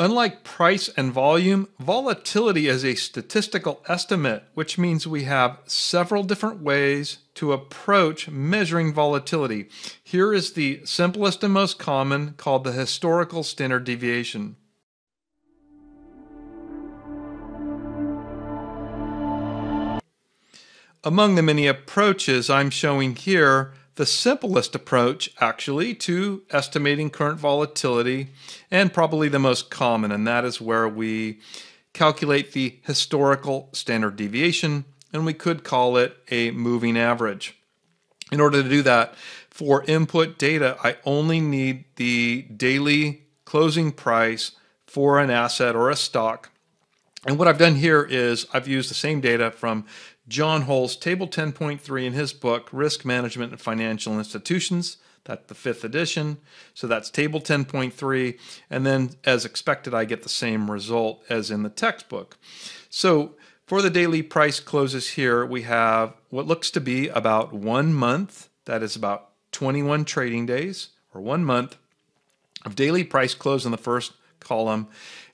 Unlike price and volume, volatility is a statistical estimate, which means we have several different ways to approach measuring volatility. Here is the simplest and most common called the historical standard deviation. Among the many approaches I'm showing here, the simplest approach actually to estimating current volatility and probably the most common, and that is where we calculate the historical standard deviation, and we could call it a moving average. In order to do that, for input data, I only need the daily closing price for an asset or a stock. And what I've done here is I've used the same data from John Hull's Table 10.3 in his book, Risk Management and Financial Institutions. That's the fifth edition. So that's Table 10.3. And then, as expected, I get the same result as in the textbook. So for the daily price closes here, we have what looks to be about one month. That is about 21 trading days or one month of daily price close in the first column.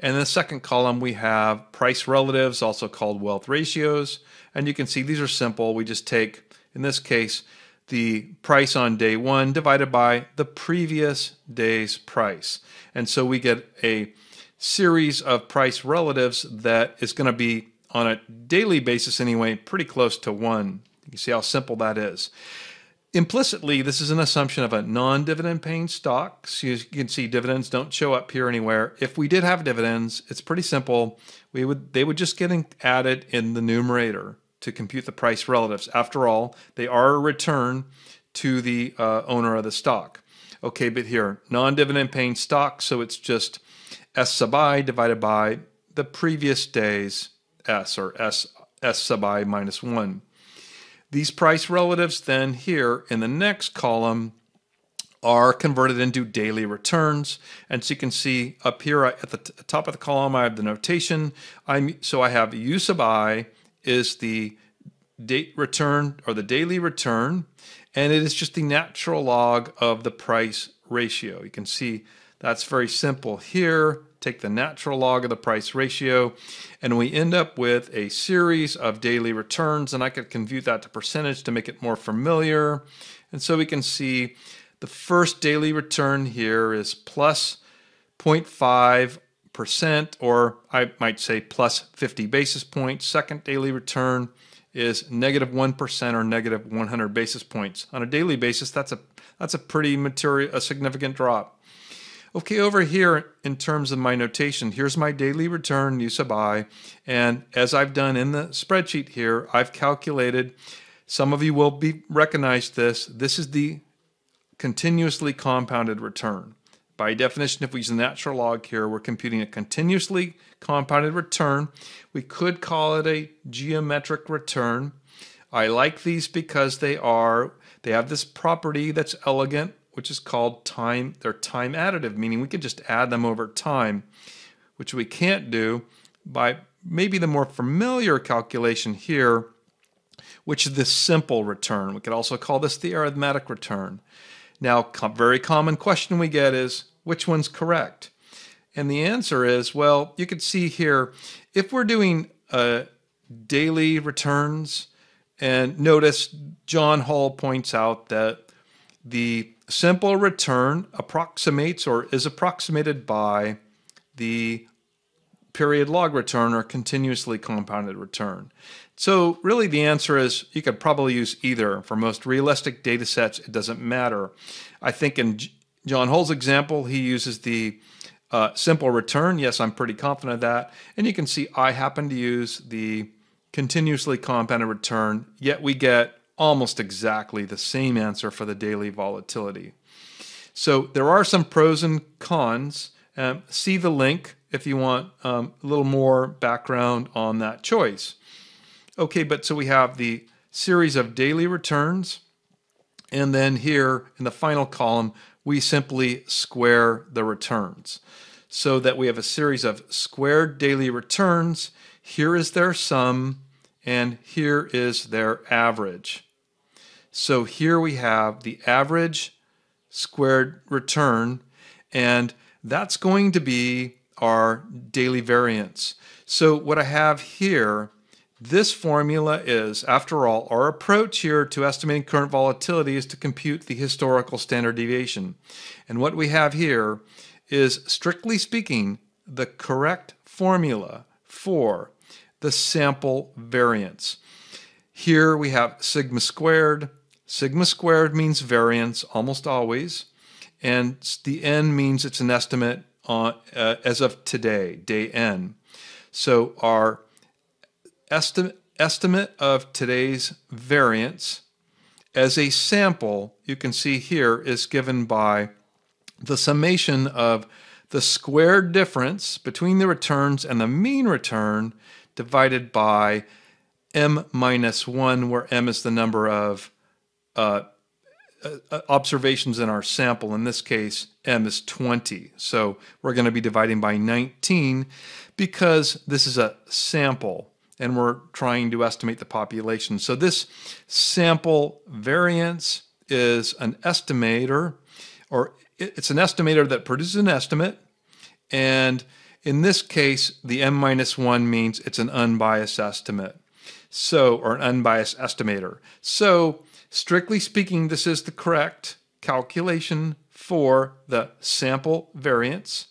And in the second column, we have price relatives, also called wealth ratios. And you can see these are simple. We just take, in this case, the price on day one divided by the previous day's price. And so we get a series of price relatives that is going to be on a daily basis anyway, pretty close to one. You see how simple that is. Implicitly, this is an assumption of a non dividend paying stock. So you can see dividends don't show up here anywhere. If we did have dividends, it's pretty simple. We would they would just get added in the numerator to compute the price relatives. After all, they are a return to the uh, owner of the stock. Okay, but here, non dividend paying stock, so it's just S sub i divided by the previous day's S or S, S sub i minus 1. These price relatives then here in the next column are converted into daily returns. And so you can see up here at the top of the column, I have the notation. I'm, so I have U sub i is the date return or the daily return, and it is just the natural log of the price ratio. You can see that's very simple here. Take the natural log of the price ratio, and we end up with a series of daily returns, and I could convert that to percentage to make it more familiar. And so we can see the first daily return here is plus plus 0.5 percent, or I might say plus 50 basis points. Second daily return is negative 1 or negative 100 basis points. On a daily basis, that's a that's a pretty material a significant drop. Okay, over here in terms of my notation, here's my daily return U sub i, and as I've done in the spreadsheet here, I've calculated. Some of you will be recognize this. This is the continuously compounded return. By definition, if we use a natural log here, we're computing a continuously compounded return. We could call it a geometric return. I like these because they are they have this property that's elegant, which is called time. They're time additive, meaning we could just add them over time, which we can't do by maybe the more familiar calculation here, which is the simple return. We could also call this the arithmetic return. Now, very common question we get is which one's correct? And the answer is well, you could see here if we're doing uh, daily returns, and notice John Hull points out that the simple return approximates or is approximated by the period log return or continuously compounded return. So really the answer is you could probably use either. For most realistic data sets, it doesn't matter. I think in John Hull's example, he uses the uh, simple return. Yes, I'm pretty confident of that. And you can see I happen to use the continuously compounded return, yet we get almost exactly the same answer for the daily volatility. So there are some pros and cons. Um, see the link if you want um, a little more background on that choice. Okay, but so we have the series of daily returns. And then here in the final column, we simply square the returns so that we have a series of squared daily returns. Here is their sum, and here is their average. So here we have the average squared return, and that's going to be our daily variance. So what I have here, this formula is, after all, our approach here to estimating current volatility is to compute the historical standard deviation. And what we have here is, strictly speaking, the correct formula for the sample variance. Here we have sigma squared. Sigma squared means variance almost always, and the n means it's an estimate on, uh, as of today, day n. So our estimate estimate of today's variance as a sample, you can see here, is given by the summation of the squared difference between the returns and the mean return divided by m minus 1, where m is the number of uh, uh, observations in our sample. In this case, m is 20. So we're going to be dividing by 19 because this is a sample and we're trying to estimate the population. So this sample variance is an estimator or it's an estimator that produces an estimate. And in this case, the m minus 1 means it's an unbiased estimate. So, or an unbiased estimator. So, strictly speaking, this is the correct calculation for the sample variance.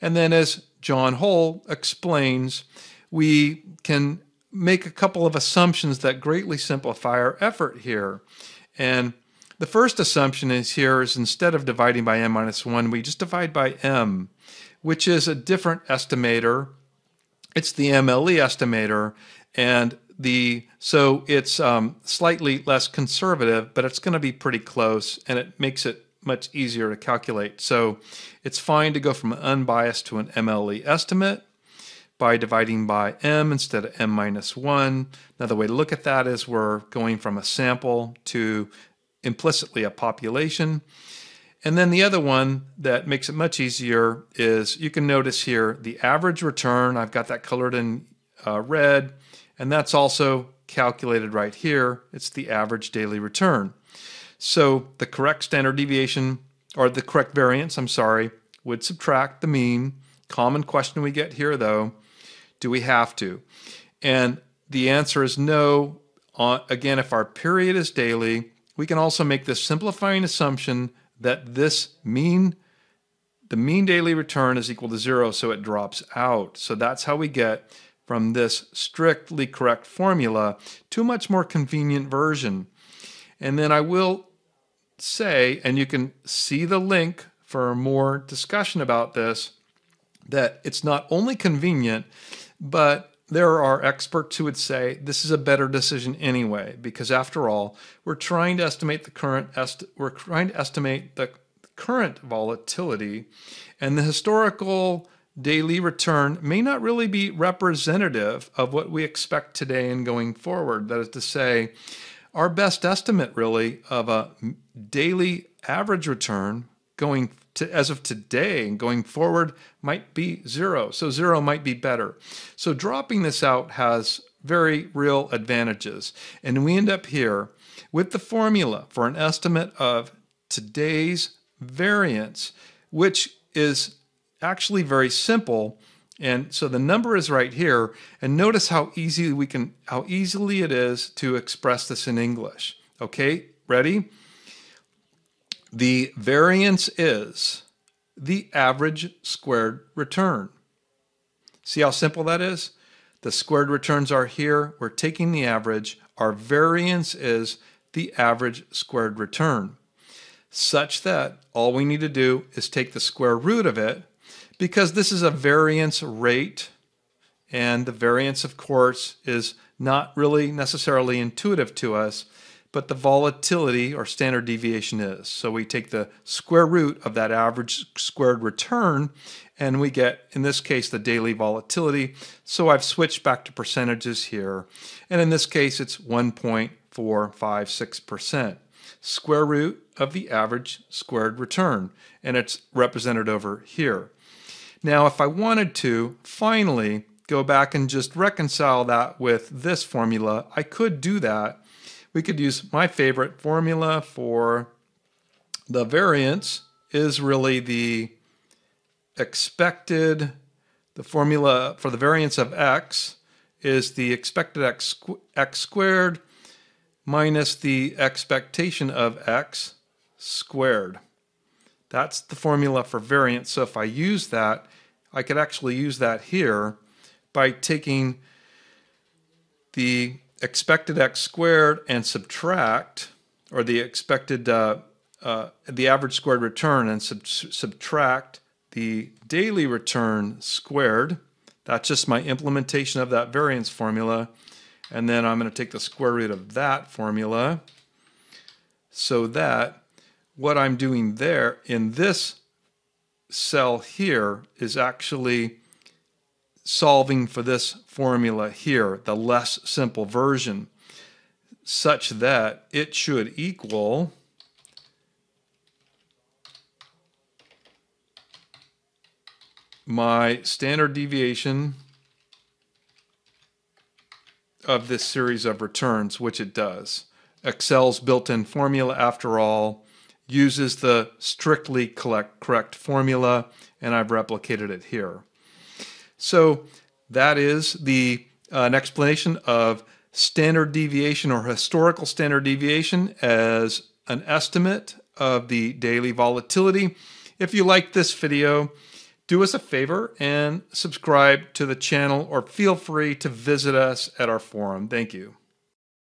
And then, as John Hull explains, we can make a couple of assumptions that greatly simplify our effort here. And the first assumption is here is instead of dividing by m minus 1, we just divide by m, which is a different estimator. It's the MLE estimator, and the so it's um, slightly less conservative, but it's going to be pretty close, and it makes it much easier to calculate. So it's fine to go from an unbiased to an MLE estimate by dividing by m instead of m minus 1. Another way to look at that is we're going from a sample to implicitly a population. And then the other one that makes it much easier is you can notice here the average return. I've got that colored in uh, red, and that's also calculated right here. It's the average daily return. So the correct standard deviation, or the correct variance, I'm sorry, would subtract the mean. Common question we get here though, do we have to? And the answer is no. Uh, again, if our period is daily, we can also make this simplifying assumption that this mean, the mean daily return is equal to zero, so it drops out. So that's how we get from this strictly correct formula to a much more convenient version. And then I will say, and you can see the link for more discussion about this, that it's not only convenient, but there are experts who would say this is a better decision anyway, because after all, we're trying to estimate the current est- we're trying to estimate the current volatility, and the historical daily return may not really be representative of what we expect today and going forward. That is to say, our best estimate really of a daily average return going to, as of today and going forward might be zero. So zero might be better. So dropping this out has very real advantages. And we end up here with the formula for an estimate of today's variance, which is actually very simple. And so the number is right here. And notice how easy we can how easily it is to express this in English. Okay, ready? The variance is the average squared return. See how simple that is? The squared returns are here. We're taking the average. Our variance is the average squared return, such that all we need to do is take the square root of it, because this is a variance rate, and the variance, of course, is not really necessarily intuitive to us but the volatility or standard deviation is. So we take the square root of that average squared return and we get, in this case, the daily volatility. So I've switched back to percentages here. And in this case, it's 1.456%. Square root of the average squared return. And it's represented over here. Now, if I wanted to, finally, go back and just reconcile that with this formula, I could do that we could use my favorite formula for the variance is really the expected the formula for the variance of x is the expected x, x squared minus the expectation of x squared. That's the formula for variance. So if I use that, I could actually use that here by taking the expected x squared and subtract, or the expected, uh, uh, the average squared return and sub subtract the daily return squared. That's just my implementation of that variance formula. And then I'm going to take the square root of that formula so that what I'm doing there in this cell here is actually solving for this formula here, the less simple version, such that it should equal my standard deviation of this series of returns, which it does. Excel's built-in formula, after all, uses the strictly correct formula, and I've replicated it here. So that is the uh, an explanation of standard deviation or historical standard deviation as an estimate of the daily volatility. If you like this video, do us a favor and subscribe to the channel or feel free to visit us at our forum. Thank you.